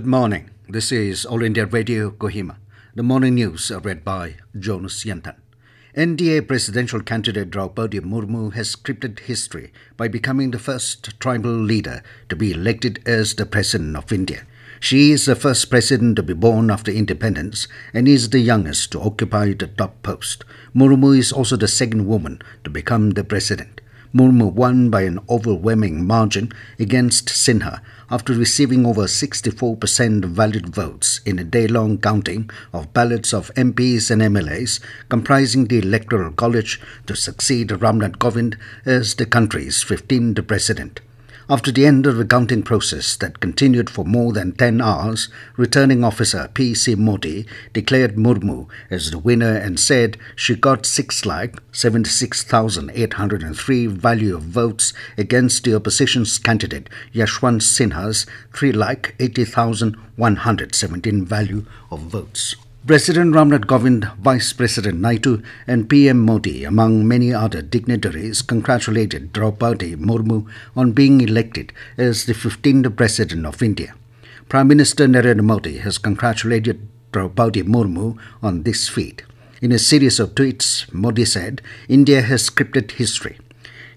Good morning. This is All India Radio Kohima. The morning news are read by Jonas Yanthan. NDA presidential candidate Droupadi Murmu has scripted history by becoming the first tribal leader to be elected as the president of India. She is the first president to be born after independence and is the youngest to occupy the top post. Murmu is also the second woman to become the president. Murmu won by an overwhelming margin against Sinha after receiving over 64% valid votes in a day long counting of ballots of MPs and MLAs comprising the Electoral College to succeed Ramnath Kovind as the country's 15th president. After the end of the counting process that continued for more than 10 hours, returning officer P.C. Mody declared Murmu as the winner and said she got 6 lakh 76,803 value of votes against the opposition's candidate Yashwant Sinha's 3,80,117 value of votes. President Ramnath Kovind, Vice President Naidu, and PM Modi, among many other dignitaries, congratulated Droupadi Murmu on being elected as the 15th President of India. Prime Minister Narendra Modi has congratulated Droupadi Murmu on this feat. In a series of tweets, Modi said, India has scripted history.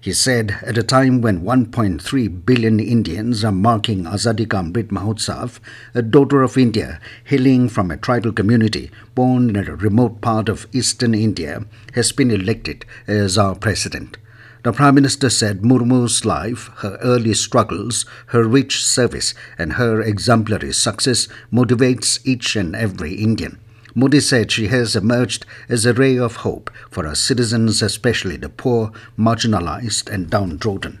He said, at a time when 1.3 billion Indians are marking Azadi Ka Amrit Mahotsav, a daughter of India hailing from a tribal community born in a remote part of eastern India has been elected as our president. The Prime Minister said Murmu's life, her early struggles, her rich service, and her exemplary success motivates each and every Indian. Modi said she has emerged as a ray of hope for our citizens, especially the poor, marginalized, and downtrodden.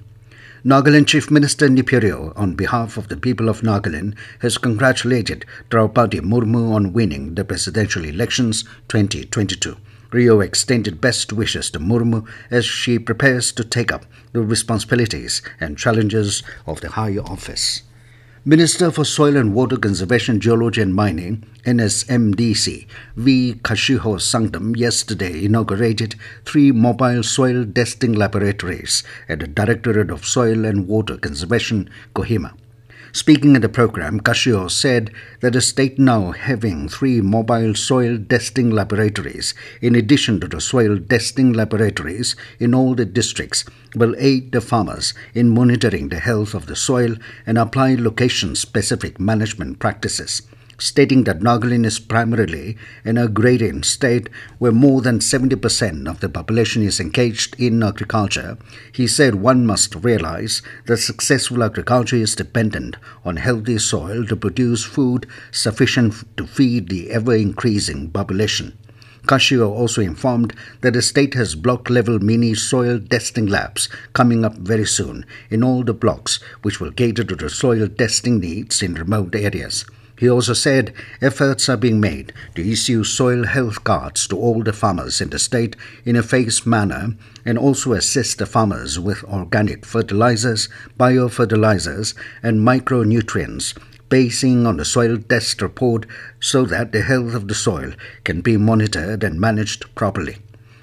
Nagaland Chief Minister Neiphiu Rio, on behalf of the people of Nagaland, has congratulated Droupadi Murmu on winning the presidential elections 2022. Rio extended best wishes to Murmu as she prepares to take up the responsibilities and challenges of the high office. Minister for Soil and Water Conservation, Geology and Mining, NSMDC, V. Kashiho Sangtam, yesterday inaugurated three mobile soil testing laboratories at the Directorate of Soil and Water Conservation, Kohima. Speaking at the program, Kashiho said that the state now having three mobile soil testing laboratories, in addition to the soil testing laboratories in all the districts, will aid the farmers in monitoring the health of the soil and apply location-specific management practices stating that Nagaland is primarily an agrarian state where more than 70% of the population is engaged in agriculture, he said one must realize that successful agriculture is dependent on healthy soil to produce food sufficient to feed the ever increasing population. Kashiho also informed that the state has block level mini soil testing labs coming up very soon in all the blocks, which will cater to the soil testing needs in remote areas. He also said efforts are being made to issue soil health cards to all the farmers in the state in a phased manner and also assist the farmers with organic fertilizers, biofertilizers, and micronutrients basing on the soil test report so that the health of the soil can be monitored and managed properly.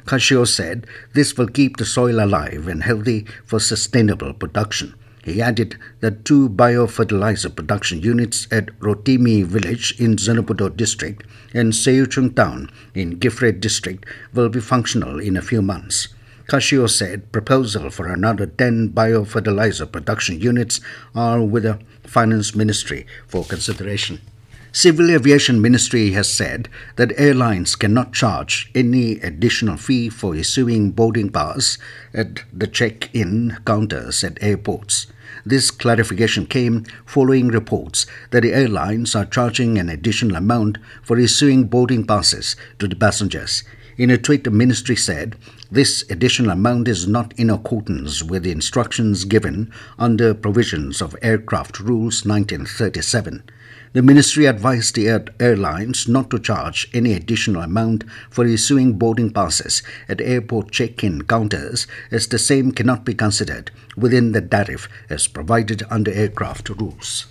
Kashiho said this will keep the soil alive and healthy for sustainable production. He added that two biofertilizer production units at Rotimi village in Zunheboto district and Seyuchung town in Kiphire district will be functional in a few months. Kashiho said proposal for another 10 biofertilizer production units are with the Finance Ministry for consideration. Civil Aviation Ministry has said that airlines cannot charge any additional fee for issuing boarding pass at the check-in counters at airports. This clarification came following reports that the airlines are charging an additional amount for issuing boarding passes to the passengers. In a tweet, the ministry said this additional amount is not in accordance with the instructions given under provisions of Aircraft Rules 1937. The ministry advised the airlines not to charge any additional amount for issuing boarding passes at airport check-in counters as the same cannot be considered within the tariff as provided under aircraft rules.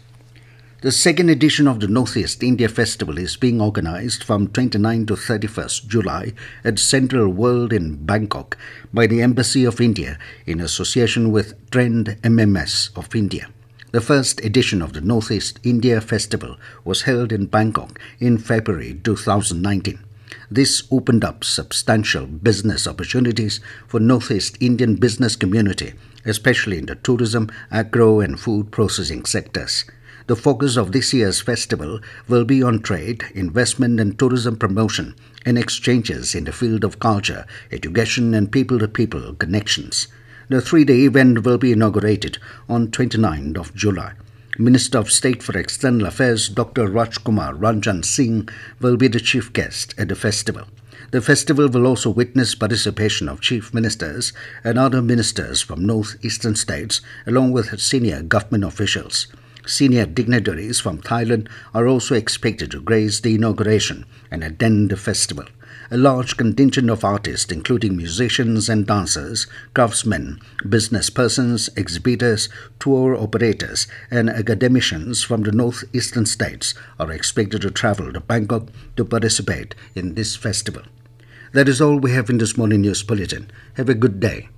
The second edition of the Northeast India Festival is being organized from 29 to 31st July at Central World in Bangkok by the Embassy of India in association with Trend MMS of India. The first edition of the Northeast India Festival was held in Bangkok in February 2019. This opened up substantial business opportunities for Northeast Indian business community, especially in the tourism, agro and food processing sectors. The focus of this year's festival will be on trade, investment and tourism promotion and exchanges in the field of culture, education and people-to-people connections. The three-day event will be inaugurated on 29th of July. Minister of State for External Affairs Dr. Rajkumar Ranjan Singh will be the chief guest at the festival. The festival will also witness participation of chief ministers and other ministers from northeastern states along with senior government officials. Senior dignitaries from Thailand are also expected to grace the inauguration and attend the festival. A large contingent of artists, including musicians and dancers, craftsmen, business persons, exhibitors, tour operators, and academicians from the northeastern states, are expected to travel to Bangkok to participate in this festival. That is all we have in this morning news bulletin. Have a good day.